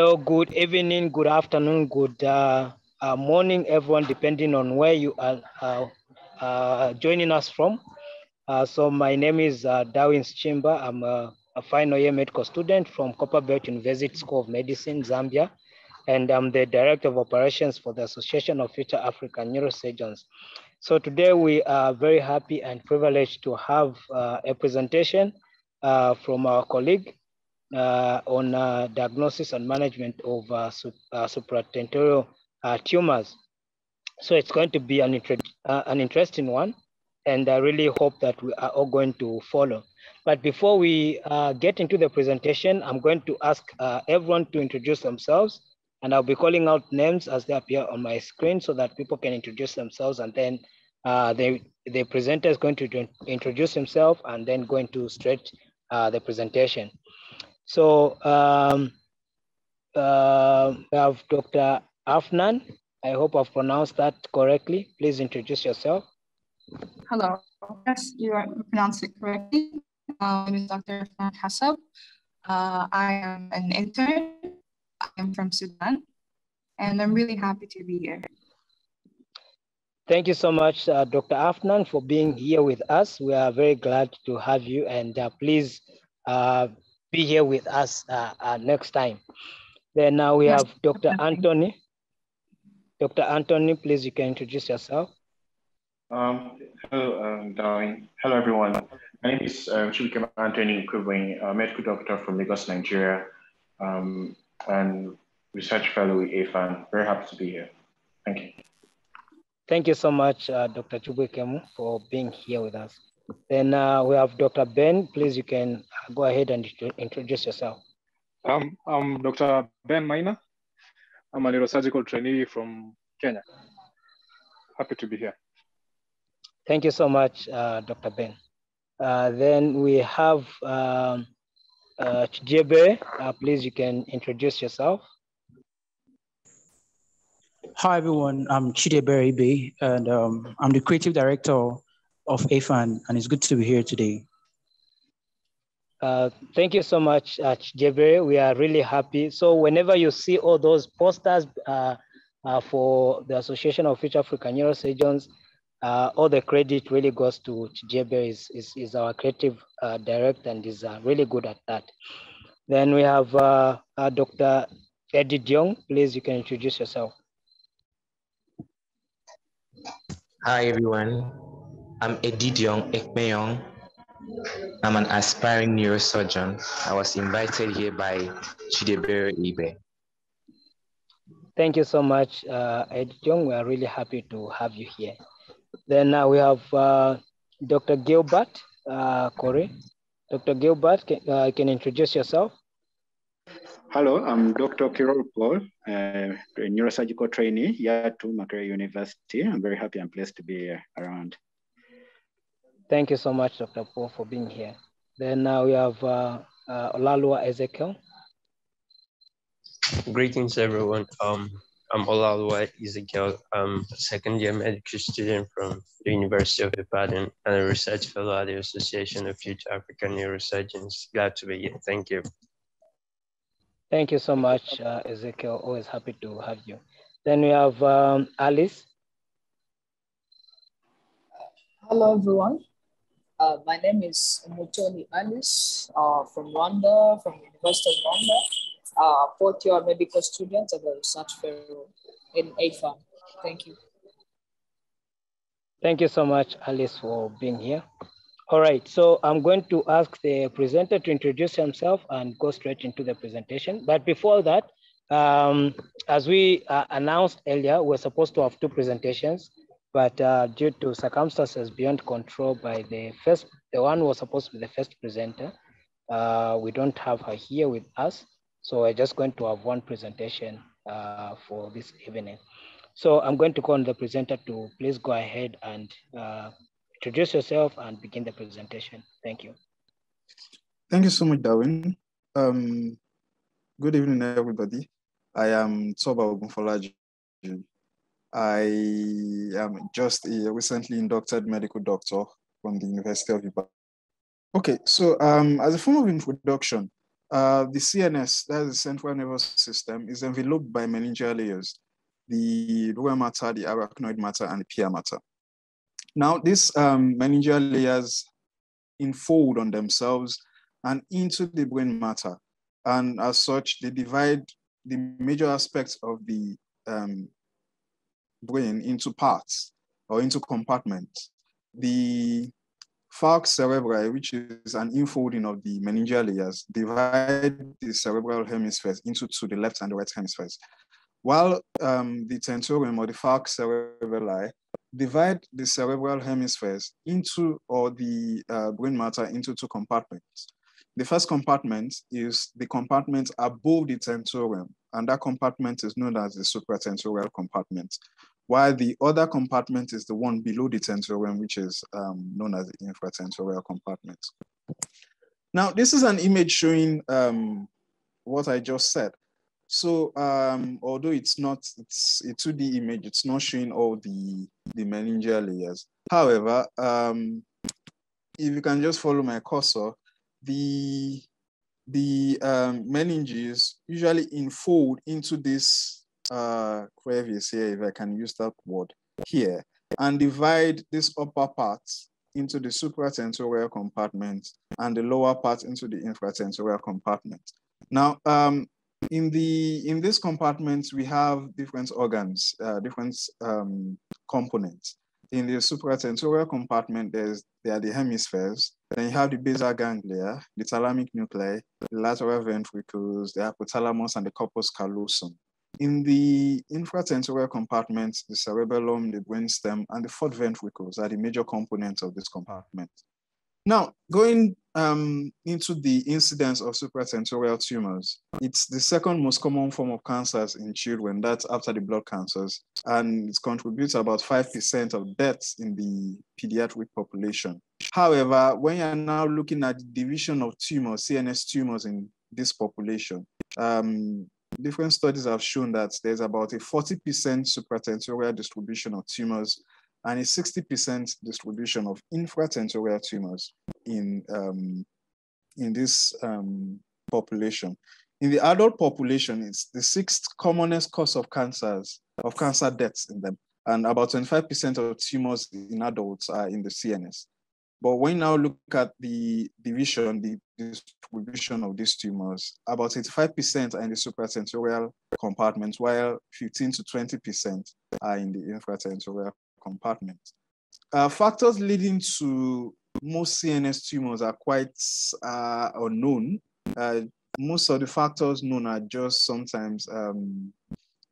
Hello, good evening, good afternoon, good uh, uh, morning, everyone, depending on where you are uh, uh joining us from. Uh, so my name is uh, Darwin Chimba. I'm a, a, final year medical student from Copperbelt University School of Medicine, Zambia. And I'm the Director of Operations for the Association of Future African Neurosurgeons. So today we are very happy and privileged to have a presentation from our colleague, on uh, diagnosis and management of uh, supratentorial tumors. So it's going to be an, an interesting one, and I really hope that we are all going to follow. But before we get into the presentation, I'm going to ask everyone to introduce themselves, and I'll be calling out names as they appear on my screen so that people can introduce themselves, and then uh, the, the presenter is going to introduce himself and then going to straight uh, the presentation. So um, uh, we have Dr. Afnan. I hope I've pronounced that correctly. Please introduce yourself. Hello. Yes, you pronounced it correctly. My name is Dr. Afnan Hassab. Uh, I am an intern. I am from Sudan, and I'm really happy to be here. Thank you so much, uh, Dr. Afnan, for being here with us. We are very glad to have you, and uh, please uh, be here with us uh, uh, next time. Then now we have Dr. Anthony. Dr. Anthony, please, you can introduce yourself. Um, hello, um, Darwin. Hello, everyone. My name is um, Chibike Anthony Kubwing, a medical doctor from Lagos, Nigeria, um, and research fellow with AFAN. Very happy to be here. Thank you. Thank you so much, uh, Dr. Chubukemu, for being here with us. Then uh, we have Dr. Ben. Please, you can go ahead and introduce yourself. Um, I'm Dr. Ben Maina. I'm a neurosurgical trainee from Kenya. Happy to be here. Thank you so much, uh, Dr. Ben. Uh, then we have um, uh, Chijebe. Uh, please, you can introduce yourself. Hi, everyone. I'm Chidebere Ibe, and um, I'm the creative director of AFAN, and it's good to be here today. Uh, thank you so much, uh, We are really happy. So whenever you see all those posters uh, uh, for the Association of Future African Neurosurgeons, uh, all the credit really goes to Chijebe, is, is, is our creative uh, director and is uh, really good at that. Then we have Dr. Eddie Diong. Please, you can introduce yourself. Hi, everyone. I'm Edidiong Ekmeyong. I'm an aspiring neurosurgeon. I was invited here by Chidebere Ibe. Thank you so much, uh, Edidiong. We are really happy to have you here. Then uh, we have uh, Dr. Gilbert uh, Corey. Dr. Gilbert, can, uh, can introduce yourself? Hello, I'm Dr. Kirol Paul, uh, a neurosurgical trainee here at Makerere University. I'm very happy and pleased to be around. Thank you so much, Dr. Paul, for being here. Then now we have uh, uh, Olalua Ezekiel. Greetings, everyone. Um, I'm Olalua Ezekiel. I'm a second year medical student from the University of Ibadan and a research fellow at the Association of Future African Neurosurgeons. Glad to be here. Thank you. Thank you so much, uh, Ezekiel. Always happy to have you. Then we have um, Alice. Hello, everyone. Uh, my name is Mutoni Alice uh, from Rwanda, from University of Rwanda, uh, fourth year medical student at the research fellow in AFAN. Thank you. Thank you so much, Alice, for being here. All right, so I'm going to ask the presenter to introduce himself and go straight into the presentation. But before that, um, as we uh, announced earlier, we're supposed to have two presentations but uh, due to circumstances beyond control by the first, the one who was supposed to be the first presenter, uh, we don't have her here with us. So we're just going to have one presentation uh, for this evening. So I'm going to call on the presenter to please go ahead and uh, introduce yourself and begin the presentation. Thank you. Thank you so much, Darwin. Um, good evening, everybody. I am Toba Ogunfolaji. I am just a recently inducted medical doctor from the University of Ibadan. Okay, so um, as a form of introduction, Uh, the CNS, that's the central nervous system, is enveloped by meningeal layers, the lower matter, the arachnoid matter, and the pia matter. Now, these um, meningeal layers enfold on themselves and into the brain matter. And as such, they divide the major aspects of the um, brain into parts or into compartments. The falx cerebri, which is an infolding of the meningeal layers, divide the cerebral hemispheres into two, the left and the right hemispheres. While um, the tentorium or the falx cerebri divide the cerebral hemispheres into, or the uh, brain matter into two compartments. The first compartment is the compartment above the tentorium, and that compartment is known as the supratentorial compartment, while the other compartment is the one below the tentorium, which is um, known as the infratentorial compartment. Now, this is an image showing um, what I just said. So um, although it's not, it's a 2D image, it's not showing all the, the meningeal layers. However, um, if you can just follow my cursor, the, the um, meninges usually enfold into this uh, here, if I can use that word here, and divide this upper part into the supratentorial compartment and the lower part into the infratentorial compartment. Now, um, in the in this compartment, we have different organs, uh, different um, components. In the supratentorial compartment, there's there are the hemispheres. Then you have the basal ganglia, the thalamic nuclei, the lateral ventricles, the hypothalamus, and the corpus callosum. In the infratentorial compartment, the cerebellum, the brainstem, and the fourth ventricles are the major components of this compartment. Now, going um, into the incidence of supratentorial tumors, it's the second most common form of cancers in children, that's after the blood cancers, and it contributes about 5% of deaths in the pediatric population. However, when you're now looking at the division of tumors, CNS tumors in this population, um, different studies have shown that there's about a 40% supratentorial distribution of tumors and a 60% distribution of infratentorial tumors in, um, in this um, population. In the adult population, it's the sixth commonest cause of cancers, of cancer deaths in them. And about 25% of tumors in adults are in the CNS. But when now look at the division, the distribution of these tumors, about 85% are in the supratentorial compartment, while 15 to 20% are in the infratentorial compartment. Uh, factors leading to most CNS tumors are quite uh, unknown. Uh, most of the factors known are just sometimes um,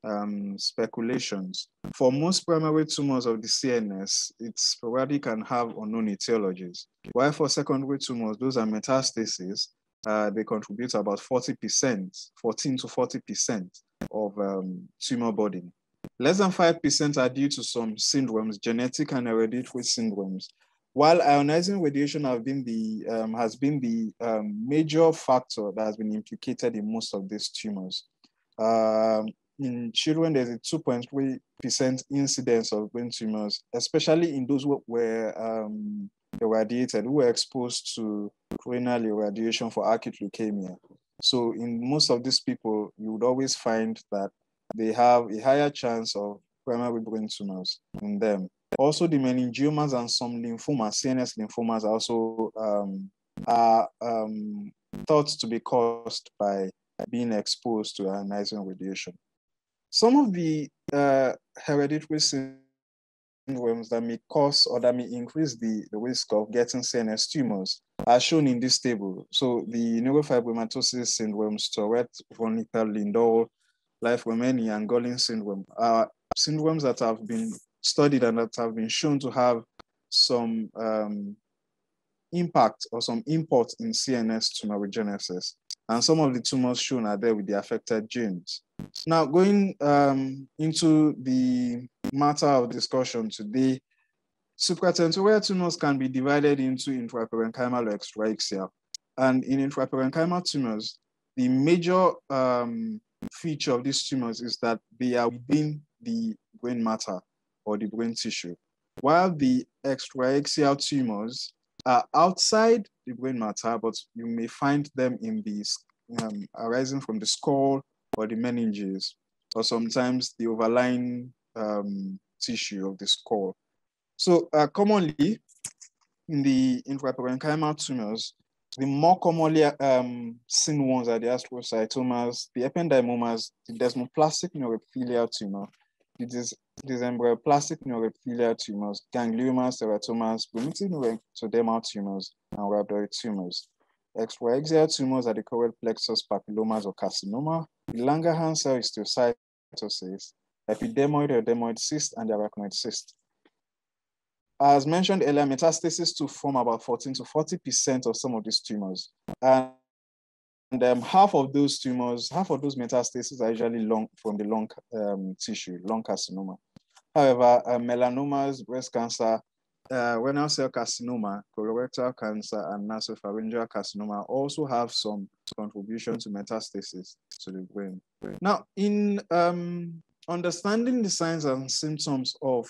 um, speculations. For most primary tumors of the CNS, it's sporadic and have unknown etiologies. While for secondary tumors, those are metastases, uh, they contribute about 40%, 14 to 40% of um, tumor burden. Less than 5% are due to some syndromes, genetic and hereditary syndromes. While ionizing radiation have been the, um, has been the um, major factor that has been implicated in most of these tumors. In children, there's a 2.3% incidence of brain tumors, especially in those who were um, irradiated, who were exposed to renal irradiation for acute leukemia. So in most of these people, you would always find that they have a higher chance of primary brain tumors in them. Also, the meningiomas and some lymphomas, CNS lymphomas, also um, are um, thought to be caused by being exposed to ionizing radiation. Some of the uh, hereditary syndromes that may cause or that may increase the, the risk of getting CNS tumors are shown in this table. So the neurofibromatosis syndromes, Tourette, von Hippel-Lindau, Leishman and Gorlin syndrome are syndromes that have been studied and that have been shown to have some um, impact or some import in CNS tumorigenesis. And some of the tumors shown are there with the affected genes. Now, going um, into the matter of discussion today, supratentorial tumors can be divided into intraparenchymal or extraaxial. And in intraparenchymal tumors, the major um, feature of these tumors is that they are within the brain matter or the brain tissue, while the extraaxial tumors are outside brain matter, but you may find them in the um, arising from the skull or the meninges, or sometimes the overlying um, tissue of the skull. So uh, commonly in the intraparenchymal tumors, the more commonly um, seen ones are the astrocytomas, the ependymomas, the desmoplastic neuroepithelial tumor, the des dysembryoplastic neuroepithelial tumors, gangliomas, teratomas, primitive neuroectodermal tumors, and rhabdoid tumors. Extraaxial tumors are the choroid plexus papillomas or carcinoma, the Langerhans cell histiocytosis, epidermoid or dermoid cyst, and the arachnoid cyst. As mentioned earlier, metastasis to form about 14 to 40% of some of these tumors. And, and um, half of those tumors, half of those metastases are usually lung, from the lung um, tissue, lung carcinoma. However, uh, melanomas, breast cancer, uh, renal cell carcinoma, colorectal cancer, and nasopharyngeal carcinoma also have some contribution to metastasis to the brain. Now, in um, understanding the signs and symptoms of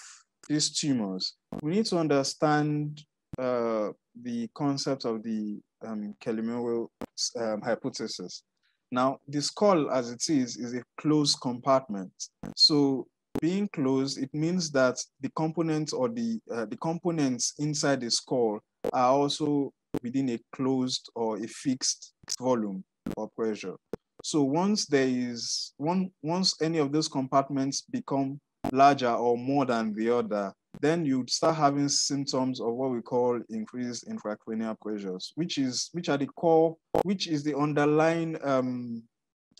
these tumors, we need to understand uh, the concept of the um, um, hypothesis. Now, the skull as it is, is a closed compartment. So being closed, it means that the components or the, uh, the components inside the skull are also within a closed or a fixed volume or pressure. So once there is one, once any of those compartments become larger or more than the other, then you'd start having symptoms of what we call increased intracranial pressures, which is which are the core, which is the underlying um,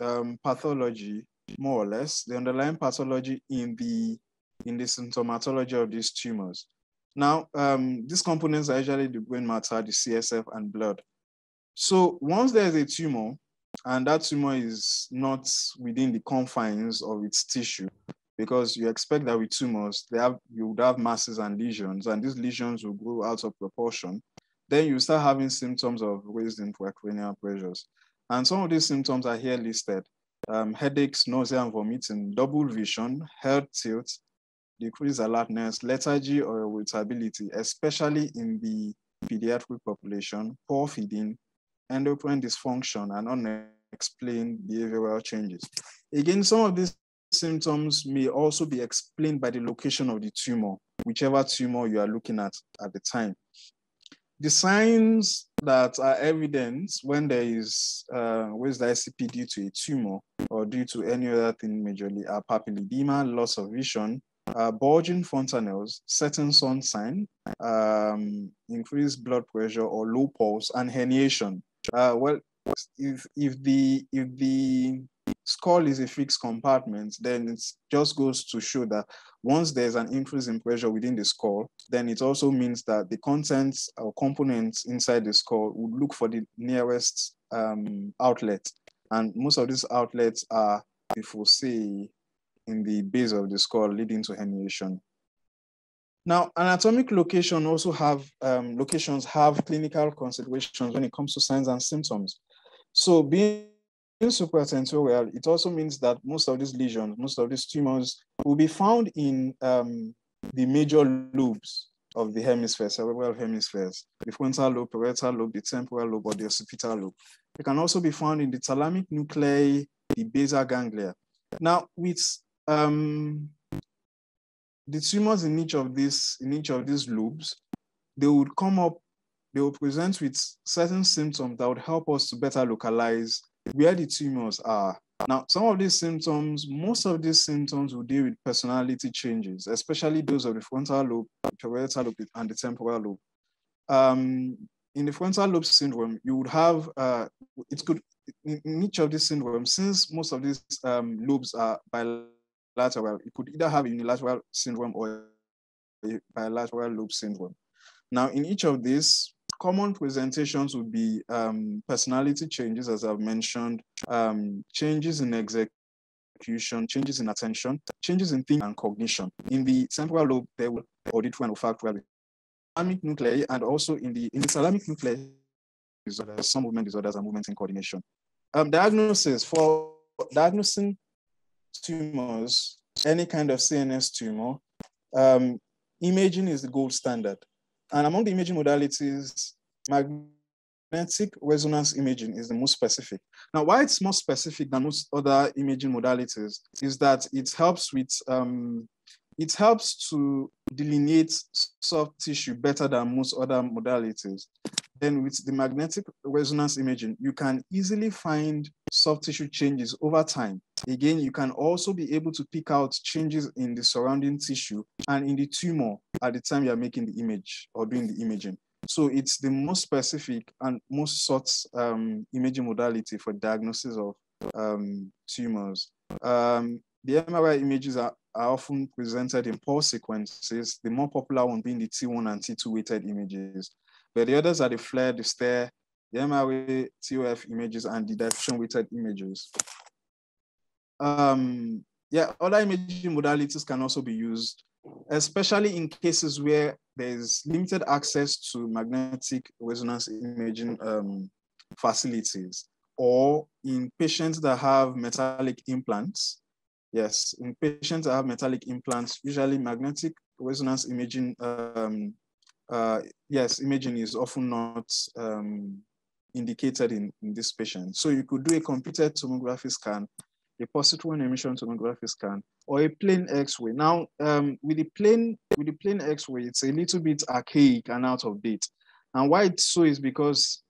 um, pathology, more or less, the underlying pathology in the in the symptomatology of these tumors. Now, um, these components are usually the brain matter, the CSF, and blood. So once there's a tumor, and that tumor is not within the confines of its tissue, because you expect that with tumors, they have you would have masses and lesions, and these lesions will grow out of proportion. Then you start having symptoms of raised intracranial pressures. And some of these symptoms are here listed. Um, headaches, nausea and vomiting, double vision, head tilt, decreased alertness, lethargy or irritability, especially in the pediatric population, poor feeding, endocrine dysfunction, and unexplained behavioral changes. Again, some of these symptoms may also be explained by the location of the tumor, whichever tumor you are looking at at the time. The signs that are evident when there is uh, the ICP due to a tumor or due to any other thing majorly are papilledema, loss of vision, uh, bulging fontanelles, setting sun sign, um, increased blood pressure or low pulse, and herniation. Uh, well, if if the if the skull is a fixed compartment, then it just goes to show that once there's an increase in pressure within the skull, then it also means that the contents or components inside the skull would look for the nearest um, outlet. And most of these outlets are the foci in the base of the skull leading to herniation. Now, anatomic location also have um, locations have clinical considerations when it comes to signs and symptoms. So being in supratentorial, it also means that most of these lesions, most of these tumors will be found in um, the major lobes of the hemisphere, cerebral hemispheres, the frontal lobe, parietal lobe, the temporal lobe, or the occipital lobe. It can also be found in the thalamic nuclei, the basal ganglia. Now, with um, the tumors in each of these in each of these lobes, they would come up, they will present with certain symptoms that would help us to better localize where the tumors are. Now, some of these symptoms, most of these symptoms will deal with personality changes, especially those of the frontal lobe, the parietal lobe, and the temporal lobe. Um, in the frontal lobe syndrome, you would have, uh, it could, in, each of these syndromes, since most of these um, lobes are bilateral, you could either have a unilateral syndrome or a bilateral lobe syndrome. Now, in each of these, common presentations would be um, personality changes, as I've mentioned, um, changes in execution, changes in attention, changes in thinking and cognition. In the temporal lobe, there will be auditory and olfactory thalamic nuclei, and also in the in the thalamic nuclei, disorders, some movement disorders and movement in coordination. Um, diagnosis for diagnosing tumors, any kind of CNS tumor, um, imaging is the gold standard. And among the imaging modalities, magnetic resonance imaging is the most specific. Now, why it's more specific than most other imaging modalities is that it helps with um, it helps to delineate soft tissue better than most other modalities. Then with the magnetic resonance imaging, you can easily find soft tissue changes over time. Again, you can also be able to pick out changes in the surrounding tissue and in the tumor at the time you're making the image or doing the imaging. So it's the most specific and most sought um, imaging modality for diagnosis of um, tumors. Um, the MRI images are, are often presented in pulse sequences, the more popular one being the T1 and T2 weighted images. But the others are the FLAIR, the STIR, the MRI, TOF images, and the diffusion weighted images. Um, yeah, other imaging modalities can also be used, especially in cases where there's limited access to magnetic resonance imaging um, facilities, or in patients that have metallic implants. Yes, in patients that have metallic implants, usually magnetic resonance imaging um, uh, yes, imaging is often not um, indicated in, in this patient. So you could do a computed tomography scan, a positron emission tomography scan, or a plain X-ray. Now, um, with the plain with the plain X-ray, it's a little bit archaic and out of date. And why it's so is because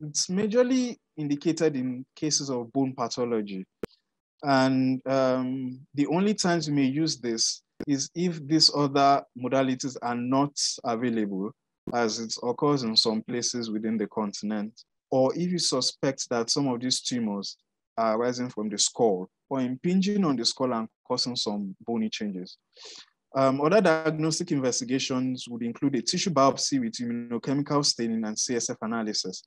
it's majorly indicated in cases of bone pathology. And um, the only times you may use this is if these other modalities are not available, as it occurs in some places within the continent, or if you suspect that some of these tumors are arising from the skull or impinging on the skull and causing some bony changes. Um, other diagnostic investigations would include a tissue biopsy with immunochemical staining and CSF analysis.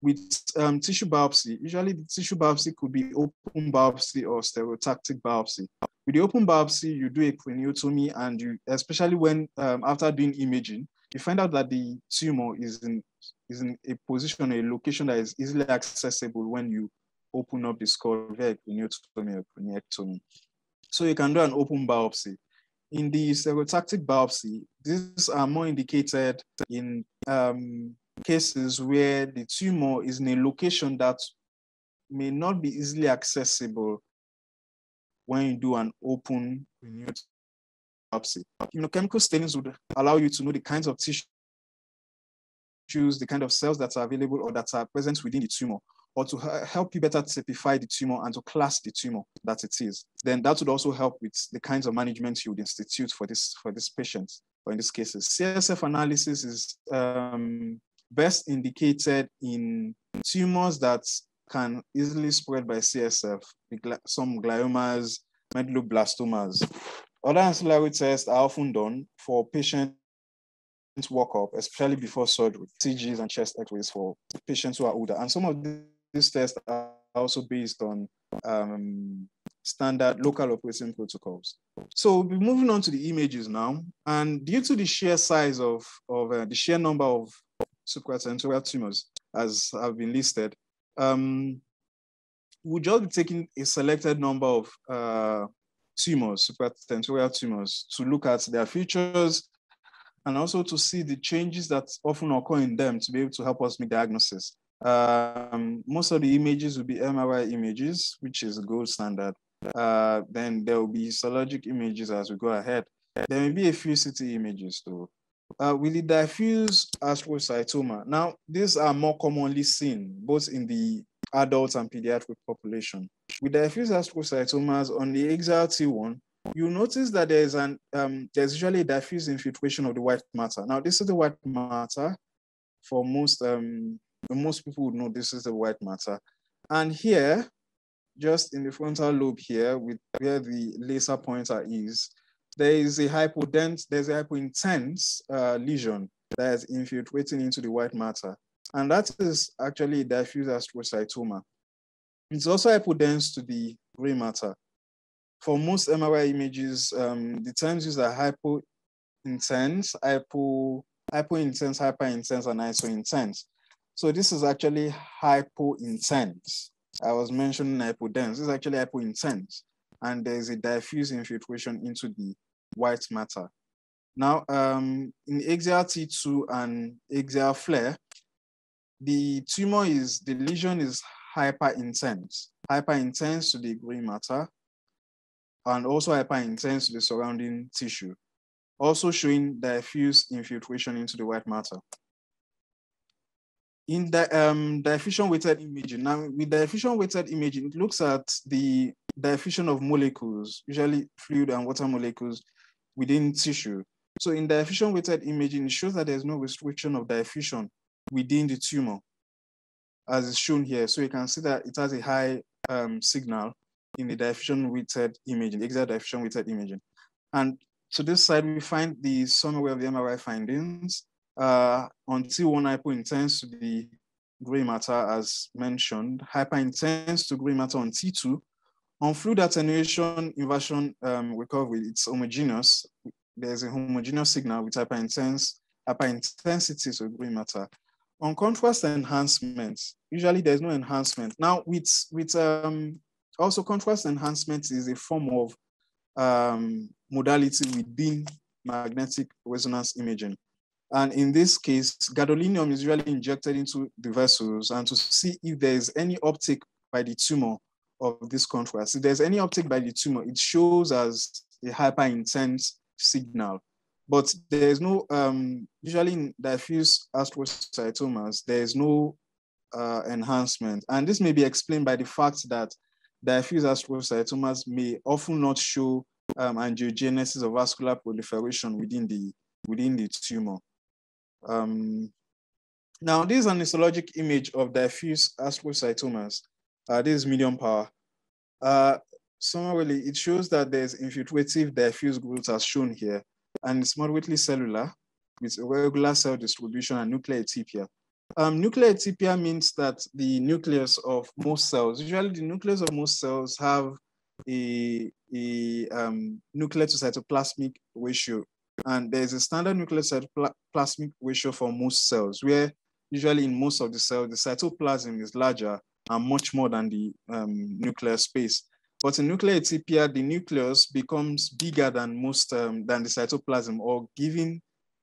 With um, tissue biopsy, usually the tissue biopsy could be open biopsy or stereotactic biopsy. With the open biopsy, you do a craniotomy and you, especially when um, after doing imaging, you find out that the tumor is in, is in a position, a location that is easily accessible when you open up skull via craniotomy or craniectomy. So you can do an open biopsy. In the stereotactic biopsy, these are more indicated in um, cases where the tumor is in a location that may not be easily accessible when you do an open biopsy. Immunochemical stainings would allow you to know the kinds of tissues, the kind of cells that are available or that are present within the tumor, or to help you better typify the tumor and to class the tumor that it is. Then that would also help with the kinds of management you would institute for this for this patient, or in this cases. CSF analysis is um, best indicated in tumors that can easily spread by CSF, some gliomas, medulloblastomas. Other ancillary tests are often done for patients workup, especially before surgery, ECGs and chest x-rays for patients who are older. And some of these tests are also based on um, standard local operating protocols. So we'll be moving on to the images now. And due to the sheer size of, of uh, the sheer number of supratentorial tumors, as have been listed, um, we'll just be taking a selected number of uh, tumors, supratentorial tumors, to look at their features and also to see the changes that often occur in them to be able to help us make diagnosis. Um, most of the images will be MRI images, which is gold standard. Uh, then there will be histologic images as we go ahead. There may be a few CT images too. Uh, with the diffuse astrocytoma, now these are more commonly seen both in the adult and pediatric population. With diffuse astrocytomas on the axial T1, you notice that there's an um, there's usually a diffuse infiltration of the white matter. Now, this is the white matter. For most um, most people would know this is the white matter. And here, just in the frontal lobe here, with where the laser pointer is, there is a hypodense, there's a hypointense uh, lesion that is infiltrating into the white matter. And that is actually diffuse astrocytoma. It's also hypodense to the gray matter. For most MRI images, um, the terms used are hypointense, hypo, hypointense, hyperintense, and isointense. So this is actually hypointense. I was mentioning hypodense. This is actually hypointense. And there's a diffuse infiltration into the white matter. Now, um, in axial T2 and axial FLAIR, the tumor is, the lesion is hyper intense, hyper intense to the gray matter, and also hyper intense to the surrounding tissue, also showing diffuse infiltration into the white matter. In the um, diffusion weighted imaging, now with diffusion weighted imaging, it looks at the diffusion of molecules, usually fluid and water molecules within tissue. So in diffusion weighted imaging, it shows that there's no restriction of diffusion within the tumor, as is shown here. So you can see that it has a high um, signal in the diffusion weighted imaging, exact diffusion weighted imaging. And to this side, we find the summary of the MRI findings uh, on T1 hypointense to the gray matter as mentioned, hyperintense to gray matter on T2. On fluid attenuation inversion um, recovery, it's homogeneous. There's a homogeneous signal with hyperintense, hyperintensity to gray matter. On contrast enhancement, usually there's no enhancement. Now with, with um, also contrast enhancement is a form of um, modality within magnetic resonance imaging. And in this case, gadolinium is usually injected into the vessels and to see if there is any uptake by the tumor of this contrast. If there's any uptake by the tumor, it shows as a hyper intense signal. But there's no, um, usually in diffuse astrocytomas, there's no uh, enhancement. And this may be explained by the fact that diffuse astrocytomas may often not show um, angiogenesis or vascular proliferation within the, within the tumor. Um, now, this is an histologic image of diffuse astrocytomas. Uh, this is medium power. Uh, summarily, it shows that there's infiltrative diffuse growth as shown here, and it's moderately cellular with irregular cell distribution and nuclear atypia. Um, nuclear atypia means that the nucleus of most cells, usually the nucleus of most cells have a, a um, nuclear to cytoplasmic ratio and there's a standard nuclear cytoplasmic ratio for most cells, where usually in most of the cells, the cytoplasm is larger and much more than the um, nuclear space. But in nuclear atypia, the nucleus becomes bigger than most um, than the cytoplasm, or giving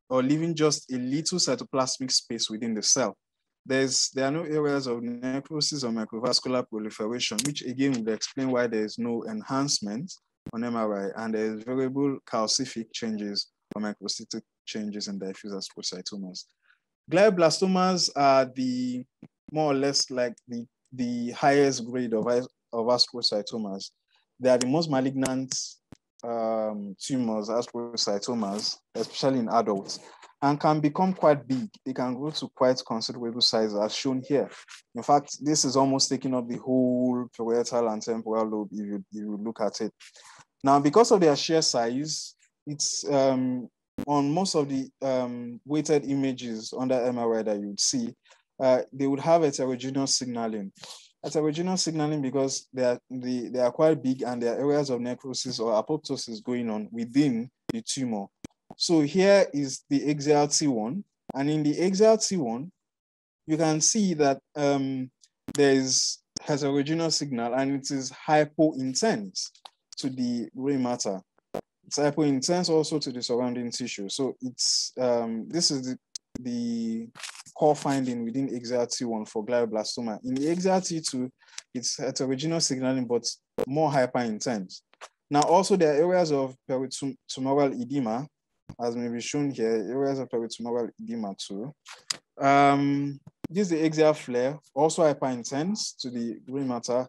or leaving just a little cytoplasmic space within the cell. There's there are no areas of necrosis or microvascular proliferation, which again will explain why there is no enhancement on MRI, and there's variable calcific changes or microcystic changes in diffuse astrocytomas. Glioblastomas are the more or less like the, the highest grade of, of astrocytomas. They are the most malignant um, tumors, astrocytomas, especially in adults, and can become quite big. They can grow to quite considerable size as shown here. In fact, this is almost taking up the whole parietal and temporal lobe if you, if you look at it. Now, because of their sheer size, it's um, on most of the um, weighted images under MRI that you would see, uh, they would have heterogeneous signaling. Heterogeneous signaling because they are, they, they are quite big and there are areas of necrosis or apoptosis going on within the tumor. So here is the axial T1. And in the axial T1, you can see that um, there is heterogeneous signal and it is hypo-intense to the gray matter. It's hypointense also to the surrounding tissue. So it's um, this is the, the core finding within axial T1 for glioblastoma. In the axial T2, it's heterogeneous signaling, but more hyperintense. Now, also there are areas of peritumoral edema, as may be shown here, areas of peritumoral edema too. Um, this is the axial FLAIR, also hyperintense to the green matter.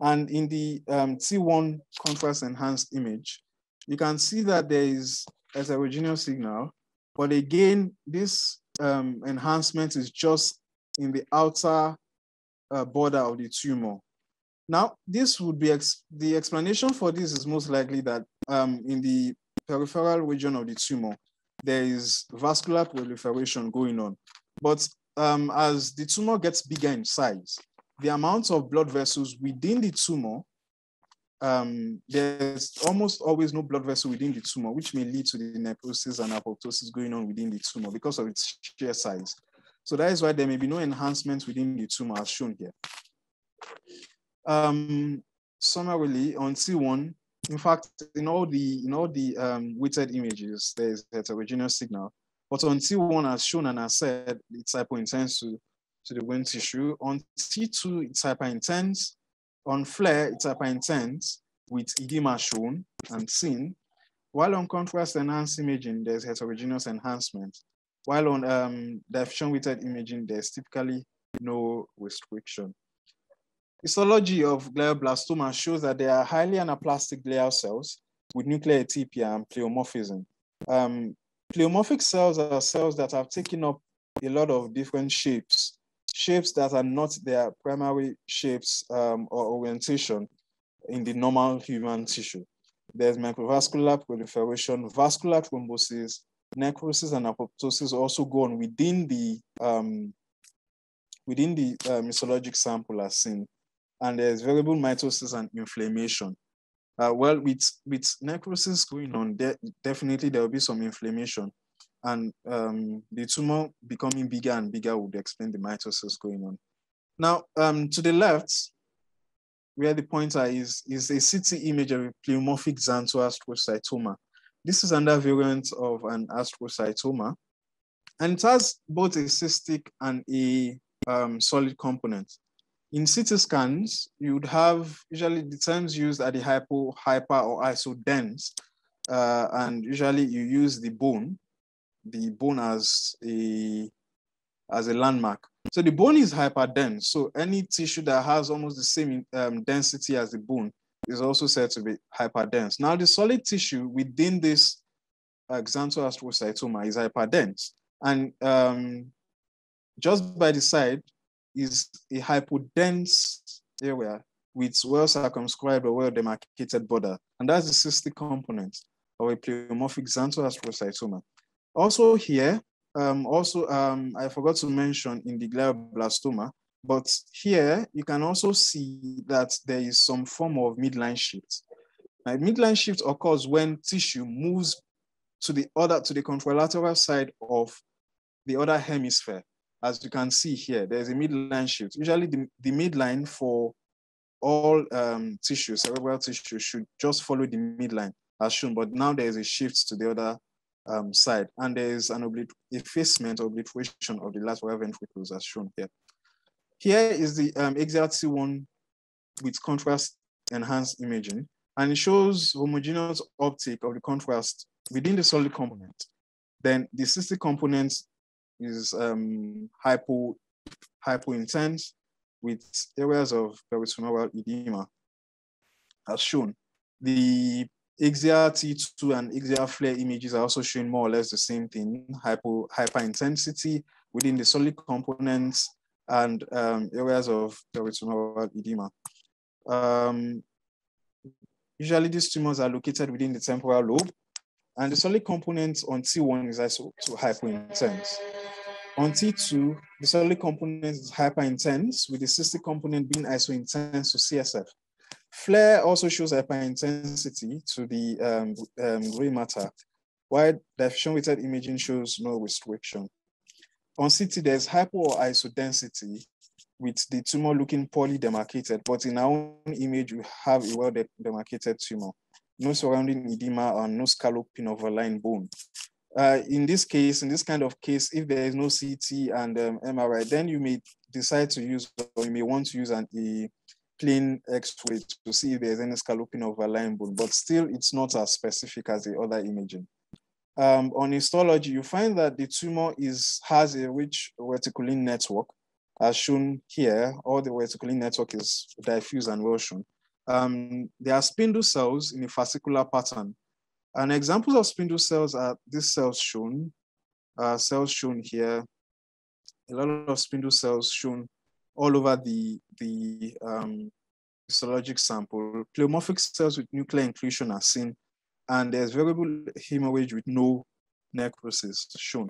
And in the um, T1 contrast enhanced image, you can see that there is a heterogeneous signal, but again, this um, enhancement is just in the outer uh, border of the tumor. Now, this would be, ex the explanation for this is most likely that um, in the peripheral region of the tumor, there is vascular proliferation going on. But um, as the tumor gets bigger in size, the amount of blood vessels within the tumor um, there's almost always no blood vessel within the tumor, which may lead to the necrosis and apoptosis going on within the tumor because of its sheer size. So that is why there may be no enhancement within the tumor as shown here. Um, summarily, on T1, in fact, in all the in all the um, weighted images, there's heterogeneous signal. But on T1, as shown and as said, it's hypointense to to the wound tissue. On T2, it's hyperintense. On FLAIR, it's hyperintense with edema shown and seen. While on contrast enhanced imaging, there's heterogeneous enhancement. While on um, diffusion weighted imaging, there's typically no restriction. Histology of glioblastoma shows that they are highly anaplastic glial cells with nuclear atypia and pleomorphism. Um, pleomorphic cells are cells that have taken up a lot of different shapes, shapes that are not their primary shapes um, or orientation in the normal human tissue. There's microvascular proliferation, vascular thrombosis, necrosis and apoptosis also go on within the um, within the um, histologic sample as seen. And there's variable mitosis and inflammation. Uh, well, with, with necrosis going on, de definitely there will be some inflammation. And um, the tumor becoming bigger and bigger would explain the mitosis going on. Now, um, to the left, where the pointer is, is a CT image of a pleomorphic xanthoastrocytoma. This is another variant of an astrocytoma. And it has both a cystic and a um, solid component. In CT scans, you would have usually the terms used are the hypo, hyper, or isodense. Uh, and usually you use the bone, the bone as a, as a landmark. So the bone is hyperdense. So any tissue that has almost the same um, density as the bone is also said to be hyperdense. Now the solid tissue within this xanthoastrocytoma is hyperdense. And um, just by the side is a hypodense area with well circumscribed or well demarcated border. And that's the cystic component of a pleomorphic xanthoastrocytoma. Also here, um, also, um, I forgot to mention in the glioblastoma, but here you can also see that there is some form of midline shift. Now, midline shift occurs when tissue moves to the other, to the contralateral side of the other hemisphere. As you can see here, there's a midline shift. Usually the, the midline for all um, tissue, cerebral tissue should just follow the midline as shown, but now there is a shift to the other um, side. And there is an effacement or obliteration of the lateral ventricles as shown here. Here is the um, axial T1 with contrast enhanced imaging, and it shows homogeneous uptake of the contrast within the solid component. Then the cystic component is um, hypo, hypo intense with areas of peritumoral edema as shown. The Axial T2 and Axial FLAIR images are also showing more or less the same thing, hypo, hyperintensity within the solid components and um, areas of peritumoral edema. Um, usually these tumors are located within the temporal lobe and the solid component on T1 is also hypointense. On T2, the solid component is hyperintense with the cystic component being isointense to CSF. FLAIR also shows hyperintensity to the um, um, gray matter, while diffusion weighted imaging shows no restriction. On CT, there's hypo or isodensity with the tumor looking poorly demarcated, but in our own image, we have a well demarcated tumor, no surrounding edema and no scalloping of a line bone. Uh, in this case, in this kind of case, if there is no CT and um, MRI, then you may decide to use, or you may want to use an, a plain X-ray to see if there's any scalloping of a line bone, but still it's not as specific as the other imaging. Um, on histology, you find that the tumor is has a rich reticulin network, as shown here. All the reticulin network is diffuse and well shown. Um, there are spindle cells in a fascicular pattern. And examples of spindle cells are these cells shown, uh, cells shown here, a lot of spindle cells shown all over the, the um, histologic sample. Pleomorphic cells with nuclear inclusion are seen and there's variable hemorrhage with no necrosis shown.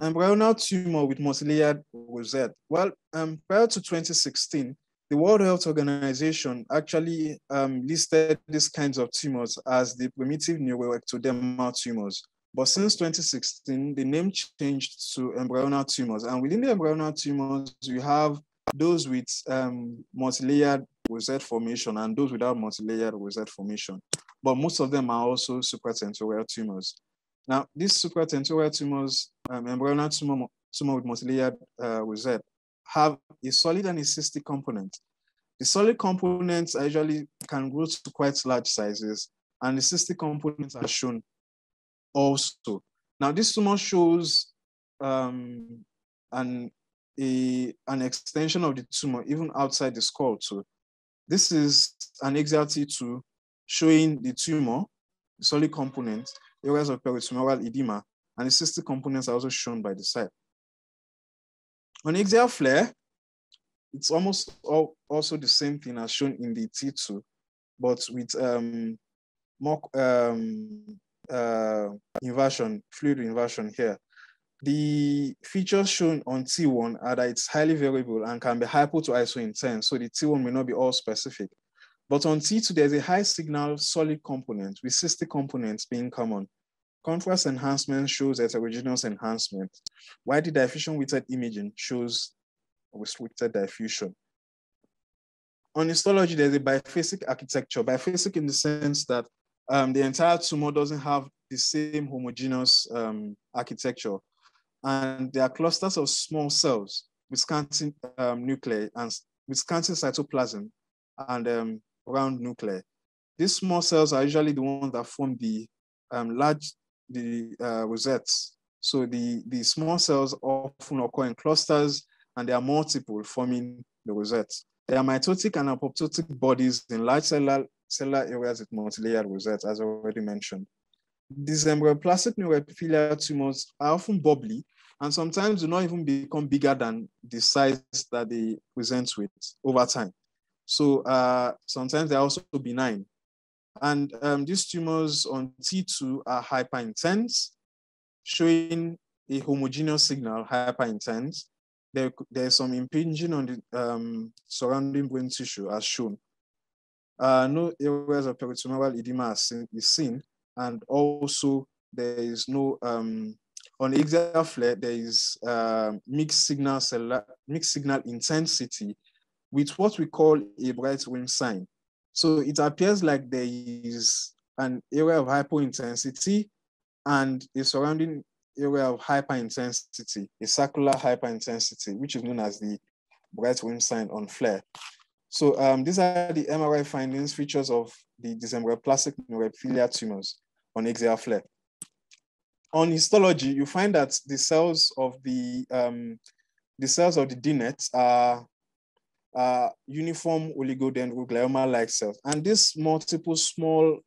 Embryonal tumor with multilayered rosette. Well, um, prior to 2016, the World Health Organization actually um, listed these kinds of tumors as the primitive neuroectodermal tumors. But since 2016, the name changed to embryonal tumors. And within the embryonal tumors, you have those with um, multilayered rosette formation and those without multilayered rosette formation but most of them are also supratentorial tumors. Now, these supratentorial tumors, um, embryonal tumor tumor with multilayered uh, rosette have a solid and a cystic component. The solid components usually can grow to quite large sizes, and the cystic components are shown also. Now, this tumor shows um, an, a, an extension of the tumor even outside the skull too. This is an axial T2 showing the tumor, the solid component, areas of peritumoral edema, and the cystic components are also shown by the side. On axial FLAIR, it's almost all, also the same thing as shown in the T2, but with um, more um, uh, inversion, fluid inversion here. The features shown on T1 are that it's highly variable and can be hypo to iso intense, so the T1 may not be all specific. But on T2, there's a high signal solid component with cystic components being common. Contrast enhancement shows heterogeneous enhancement, while the diffusion weighted imaging shows restricted diffusion. On histology, there's a biphasic architecture, biphasic in the sense that um, the entire tumor doesn't have the same homogeneous um, architecture. And there are clusters of small cells with scanty um, nuclei and with scanty cytoplasm and um, round nuclei. These small cells are usually the ones that form the um, large the uh, rosettes. So the, the small cells often occur in clusters and they are multiple forming the rosettes. There are mitotic and apoptotic bodies in large cellular, cellular areas with multilayered rosettes, as already mentioned. Dysembryoplastic neuroepithelial tumors are often bubbly and sometimes do not even become bigger than the size that they present with over time. So uh, sometimes they're also benign. And um, these tumors on T2 are hyperintense, showing a homogeneous signal, hyperintense. There, there's some impinging on the um, surrounding brain tissue as shown. Uh, no areas of peritumoral edema is seen, and also there is no, um, on axial FLAIR, there is uh, mixed signal mixed signal intensity with what we call a bright ring sign. So it appears like there is an area of hypointensity and a surrounding area of hyperintensity, a circular hyperintensity, which is known as the bright ring sign on FLAIR. So um, these are the MRI findings, features of the dysembryoplastic neuroepithelial tumors on axial FLAIR. On histology, you find that the cells of the um, the cells of the DNET are uh, uniform oligodendroglioma-like cells. And these multiple small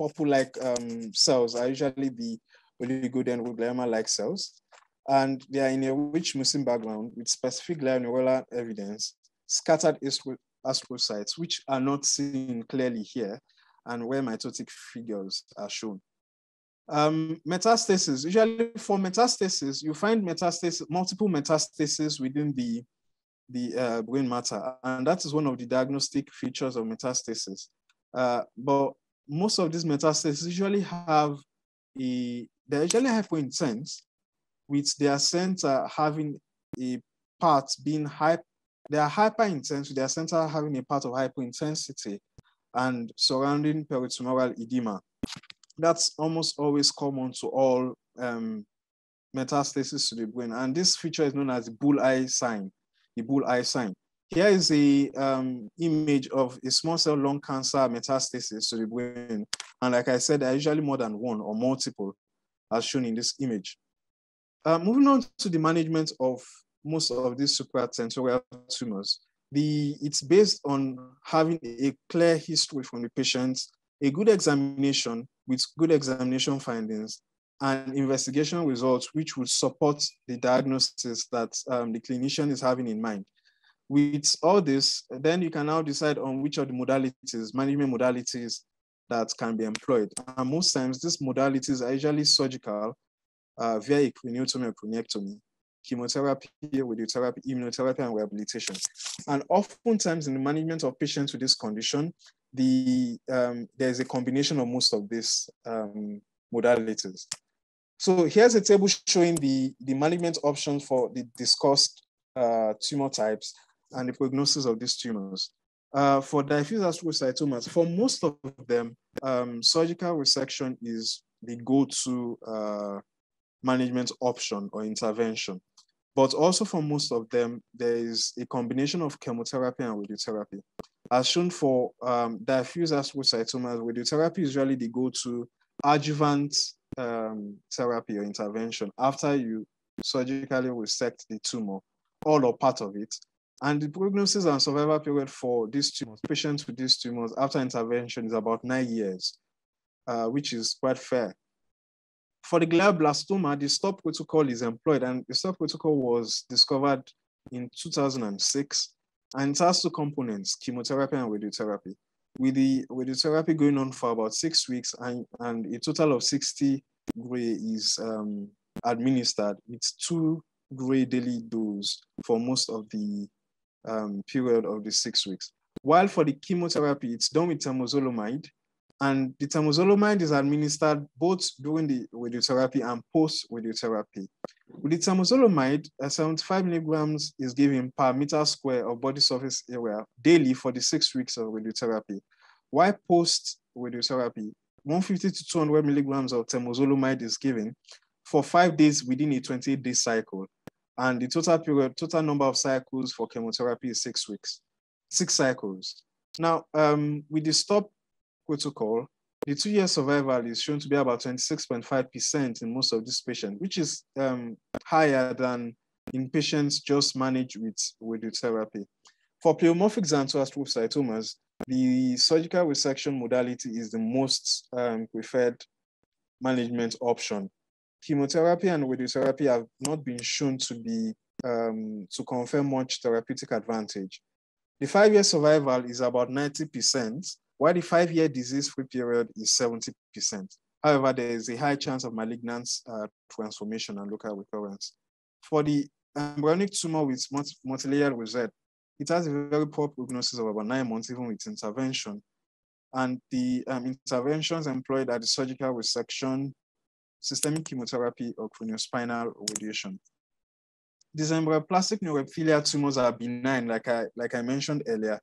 purple-like um, cells are usually the oligodendroglioma-like cells. And they are in a rich mucin background with specific glioneural evidence, scattered astrocytes, which are not seen clearly here, and where mitotic figures are shown. Um, metastasis, usually for metastasis, you find metastasis, multiple metastasis within the the uh, brain matter. And that is one of the diagnostic features of metastasis. Uh, but most of these metastases usually have a, they're usually hypointense with their center having a part being high, they are hyper intense with their center having a part of hyperintensity and surrounding peritumoral edema. That's almost always common to all um, metastasis to the brain. And this feature is known as the bull eye sign the bull eye sign. Here is a um, image of a small cell lung cancer metastasis to the brain. And like I said, there are usually more than one or multiple as shown in this image. Uh, moving on to the management of most of these supratentorial tumors, the, it's based on having a clear history from the patient, a good examination with good examination findings, and investigation results which would support the diagnosis that um, the clinician is having in mind. With all this, then you can now decide on which of the modalities, management modalities that can be employed. And most times these modalities are usually surgical uh, via craniotomy or craniectomy, chemotherapy, radiotherapy, immunotherapy, and rehabilitation. And oftentimes in the management of patients with this condition, the um, there's a combination of most of these um, modalities. So here's a table showing the, the management options for the discussed uh, tumor types and the prognosis of these tumors. Uh, for diffuse astrocytomas, for most of them, um, surgical resection is the go-to uh, management option or intervention. But also for most of them, there is a combination of chemotherapy and radiotherapy. As shown for um, diffuse astrocytomas, radiotherapy is usually the go-to adjuvant um, therapy or intervention after you surgically resect the tumor, all or part of it. And the prognosis and survival period for these tumors, patients with these tumors after intervention is about nine years, uh, which is quite fair. For the glioblastoma, the Stupp protocol is employed, and the Stupp protocol was discovered in 2006, and it has two components, chemotherapy and radiotherapy. With the radiotherapy going on for about six weeks, and, and a total of 60 gray is um, administered. It's two gray daily dose for most of the um, period of the six weeks. While for the chemotherapy, it's done with temozolomide, and the temozolomide is administered both during the radiotherapy and post-radiotherapy. With the temozolomide, uh, 75 milligrams is given per meter square of body surface area daily for the six weeks of radiotherapy. While post-radiotherapy, 150 to 200 milligrams of temozolomide is given for five days within a 28-day cycle. And the total period, total number of cycles for chemotherapy is six weeks, six cycles. Now, um, with the Stupp protocol, the two-year survival is shown to be about 26.5% in most of these patients, which is um, higher than in patients just managed with radiotherapy. For pleomorphic xanthoastrocytomas, the surgical resection modality is the most um, preferred management option chemotherapy and radiotherapy have not been shown to be um, to confer much therapeutic advantage. The five-year survival is about 90%, while the five-year disease-free period is 70%. However, there is a high chance of malignant uh, transformation and local recurrence. For the embryonic tumor with multilayered rosette, it has a very poor prognosis of about nine months, even with intervention. And the um, interventions employed are the surgical resection, systemic chemotherapy, or craniospinal radiation. Dysembryoplastic neuroepithelial tumors are benign, like I, like I mentioned earlier,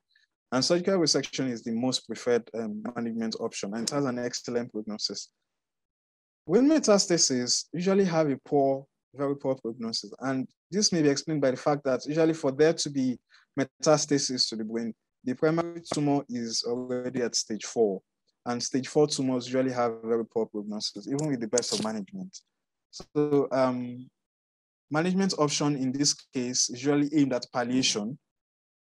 and surgical resection is the most preferred um, management option, and it has an excellent prognosis. When metastases usually have a poor, very poor prognosis, and this may be explained by the fact that usually for there to be metastasis to the brain, the primary tumor is already at stage four. And stage four tumors usually have very poor prognosis, even with the best of management. So um, management option in this case is usually aimed at palliation,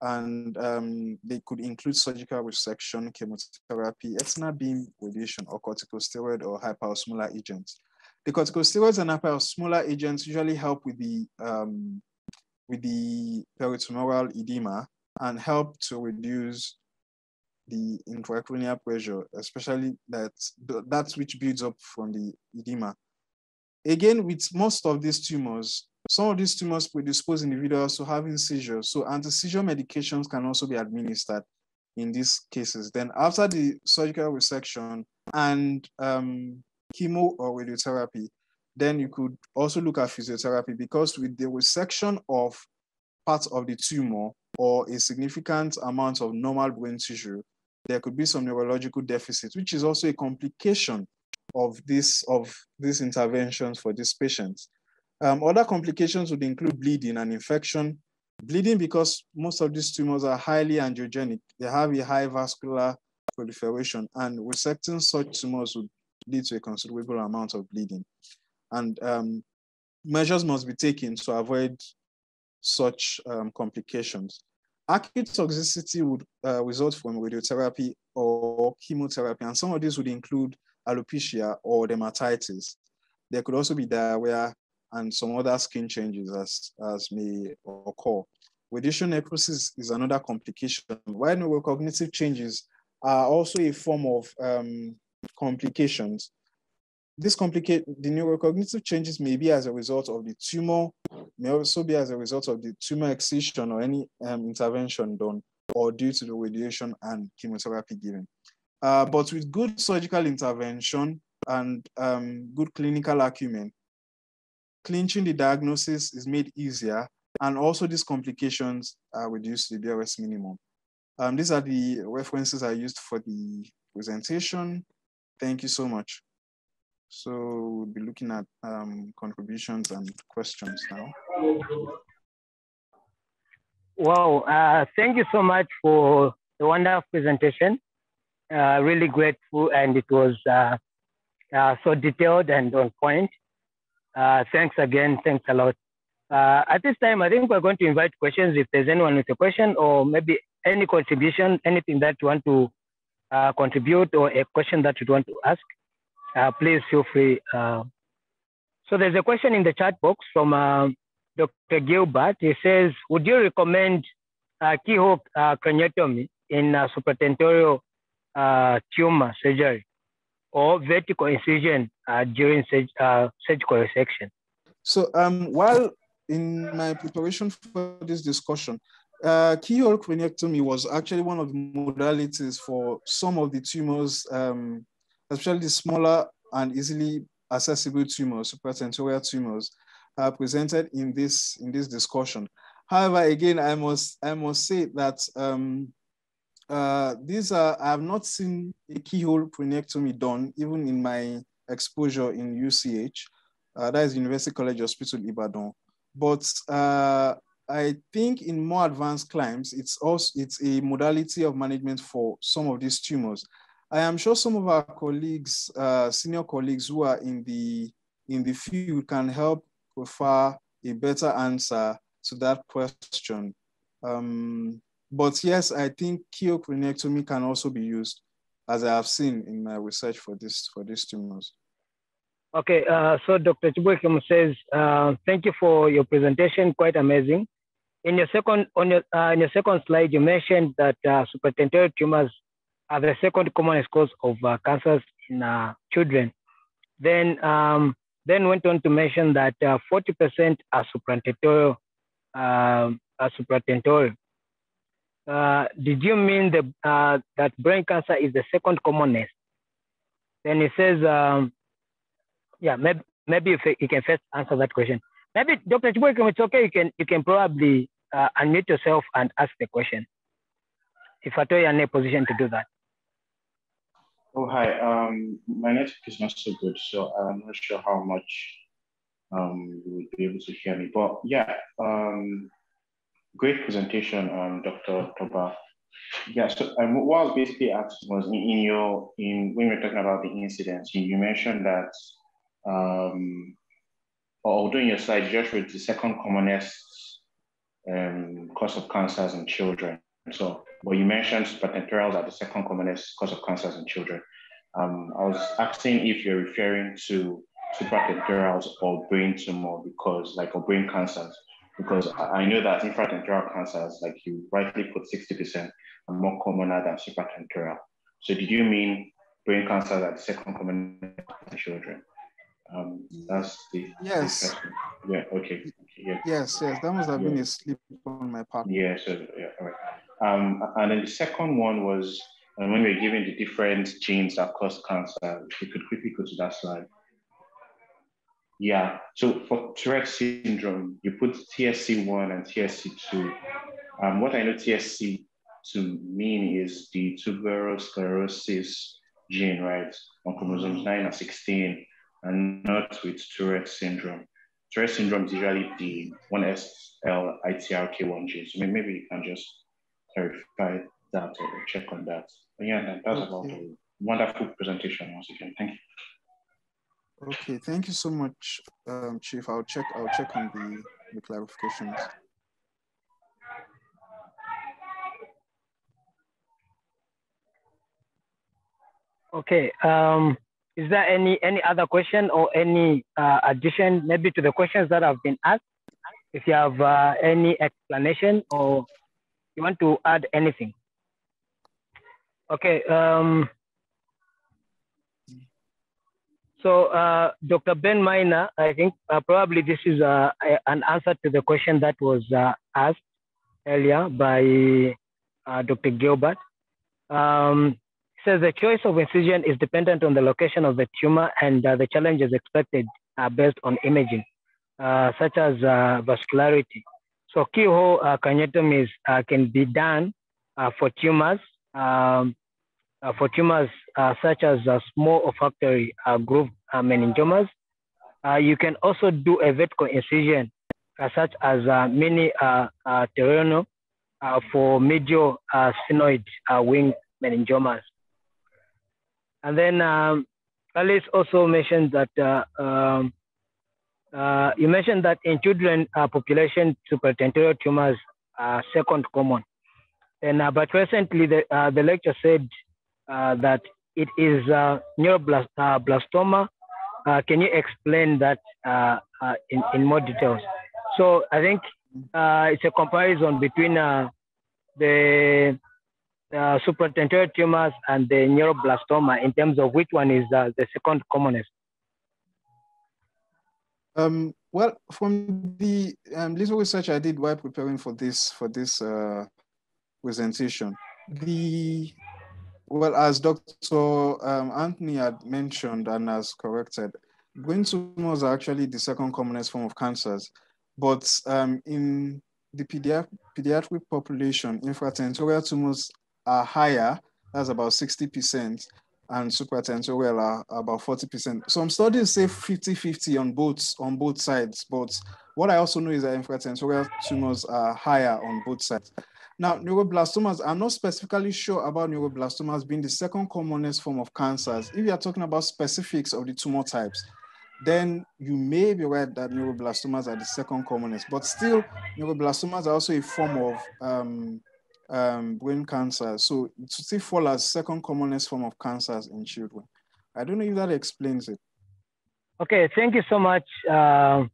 and um, they could include surgical resection, chemotherapy, external beam radiation, or corticosteroid or hyperosmolar agents. The corticosteroids and hyperosmolar agents usually help with the um, with the peritumoral edema and help to reduce the intracranial pressure, especially that that's which builds up from the edema. Again, with most of these tumors, some of these tumors predispose individuals to having seizures. So anti-seizure medications can also be administered in these cases. Then after the surgical resection and um, chemo or radiotherapy, then you could also look at physiotherapy because with the resection of parts of the tumor or a significant amount of normal brain tissue, there could be some neurological deficit, which is also a complication of this of these interventions for these patients. Um, other complications would include bleeding and infection. Bleeding because most of these tumors are highly angiogenic. They have a high vascular proliferation and resecting such tumors would lead to a considerable amount of bleeding. And um, measures must be taken to avoid such um, complications. Acute toxicity would uh, result from radiotherapy or chemotherapy, and some of these would include alopecia or dermatitis. There could also be diarrhea and some other skin changes as, as may occur. Radiation necrosis is another complication. While neurocognitive changes are also a form of um, complications, this complicate the neurocognitive changes may be as a result of the tumor, may also be as a result of the tumor excision or any um, intervention done, or due to the radiation and chemotherapy given. Uh, but with good surgical intervention and um, good clinical acumen, clinching the diagnosis is made easier, and also these complications are reduced to the BRS minimum. Um, these are the references I used for the presentation. Thank you so much. So we'll be looking at um, contributions and questions now. Wow, uh, thank you so much for the wonderful presentation. Uh, really grateful and it was uh, uh so detailed and on point. Uh, thanks again, thanks a lot. Uh, at this time, I think we're going to invite questions if there's anyone with a question or maybe any contribution, anything that you want to contribute or a question that you want to ask uh, please feel free. Uh, so there's a question in the chat box from uh, Dr. Gilbert. He says, would you recommend uh, keyhole uh, craniotomy in uh, supratentorial uh, tumor surgery or vertical incision during surgical resection? So um, while in my preparation for this discussion, uh, keyhole craniectomy was actually one of the modalities for some of the tumors um, especially the smaller and easily accessible tumors, supratentorial tumors, are presented in this in this discussion. However, again, I must I must say that um, uh, these are I have not seen a keyhole craniectomy done even in my exposure in UCH, uh, that is University College Hospital Ibadan. But uh, I think in more advanced climes, it's also it's a modality of management for some of these tumors. I am sure some of our colleagues, uh, senior colleagues who are in the in the field can help provide a better answer to that question. Um, but yes, I think keyhole craniectomy can also be used, as I have seen in my research for this for these tumors. Okay, uh, so Dr. Chibuikem says, uh, thank you for your presentation, quite amazing. In your second on your uh, in your second slide, you mentioned that uh, supratentorial tumors are the second commonest cause of uh, cancers in uh, children. Then, um, then went on to mention that 40% uh, are supratentorial. Um, are supratentorial. Uh, did you mean the, uh, that brain cancer is the second commonest? Then he says, um, yeah, maybe, maybe if you can first answer that question. Maybe Dr. Chibuikem, it's okay. You can you can probably uh, unmute yourself and ask the question. If at all you're in a position to do that. Oh, hi. Um, my network is not so good, so I'm not sure how much um, you would be able to hear me. But yeah, um, great presentation, um, Dr. Toba. Yeah, so um, what I was basically asking was in, in, your, in when we were talking about the incidents, you, you mentioned that, um, although in your slide, you just showed the second commonest um, cause of cancers in children. So, but you mentioned supratentorials are the second commonest cause of cancers in children. Um, I was asking if you're referring to supratentorials or brain tumor because, like, or brain cancers, because I know that infratentorial cancers, like you rightly put 60%, are more common than supratentorial. So did you mean brain cancer the second common in children? Um, that's the yes. The yeah. Okay. okay. Yeah. Yes. Yes. That must have yeah. been a slip on my part. Yeah. So yeah. All right. Um, and then the second one was uh, when we are given the different genes that cause cancer. If you could quickly go to that slide. Yeah, so for Tourette syndrome, you put TSC1 and TSC2. Um, what I know TSC to mean is the tuberous sclerosis gene, right, on chromosomes 9 and 16, and not with Tourette syndrome. Tourette syndrome is usually the 1SL ITRK1 gene. So maybe you can just clarify that or check on that. But yeah, that's okay. about a wonderful presentation once again. Thank you. Okay, thank you so much, um, Chief. I'll check. I'll check on the the clarifications. Okay. Um, is there any any other question or any uh, addition maybe to the questions that have been asked? If you have uh, any explanation or you want to add anything? Okay. Um, so uh, Dr. Ben Miner, I think uh, probably this is uh, an answer to the question that was uh, asked earlier by uh, Dr. Gilbert. Um, says the choice of incision is dependent on the location of the tumor and uh, the challenges expected are based on imaging, such as vascularity. So keyhole uh, craniotomies can be done for tumors um, for tumors such as small olfactory groove meningiomas. you can also do a vertical incision such as mini pterional for medial sphenoid wing meningiomas. And then um, Alice also mentioned that uh, um, uh, you mentioned that in children uh, population, supratentorial tumors are second common. And uh, but recently the uh, the lecture said uh, that it is neuroblastoma. can you explain that in, in more details? So I think it's a comparison between the uh, supratentorial tumors and the neuroblastoma in terms of which one is uh, the second commonest? Um, well, from the um, little research I did while preparing for this for this uh, presentation, the well, as Dr. Um, Anthony had mentioned and has corrected, brain tumors are actually the second commonest form of cancers, but um, in the pediatric, population, infratentorial tumors are higher, that's about 60%, and supratentorial are about 40%. Some studies say 50-50 on both on both sides, but what I also know is that infratentorial tumors are higher on both sides. Now, neuroblastomas, I'm not specifically sure about neuroblastomas being the second commonest form of cancers. If you are talking about specifics of the tumor types, then you may be right that neuroblastomas are the second commonest, but still neuroblastomas are also a form of um, um, brain cancer. So it still fall as second commonest form of cancers in children. I don't know if that explains it. Okay, thank you so much, uh,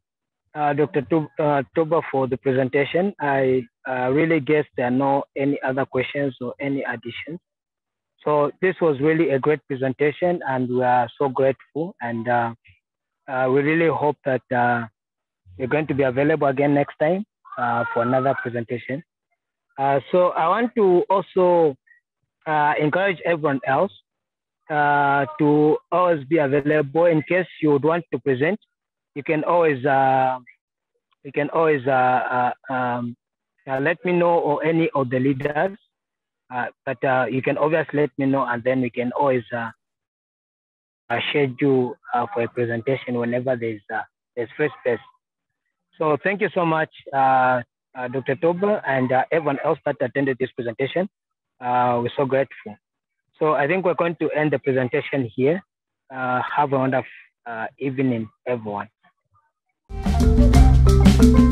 uh, Dr. Uh, Toba, for the presentation. I uh, really guess there are no any other questions or any additions. So this was really a great presentation and we are so grateful and uh, uh, we really hope that you're going to be available again next time for another presentation. Uh, so I want to also uh, encourage everyone else uh, to always be available in case you would want to present. You can always uh, you can always uh, um, let me know or any of the leaders. but you can always let me know, and then we can always schedule for a presentation whenever there's there's free space. So thank you so much uh, Dr. Toba, and uh, everyone else that attended this presentation. Uh, we're so grateful. So I think we're going to end the presentation here. have a wonderful evening, everyone. Thank you.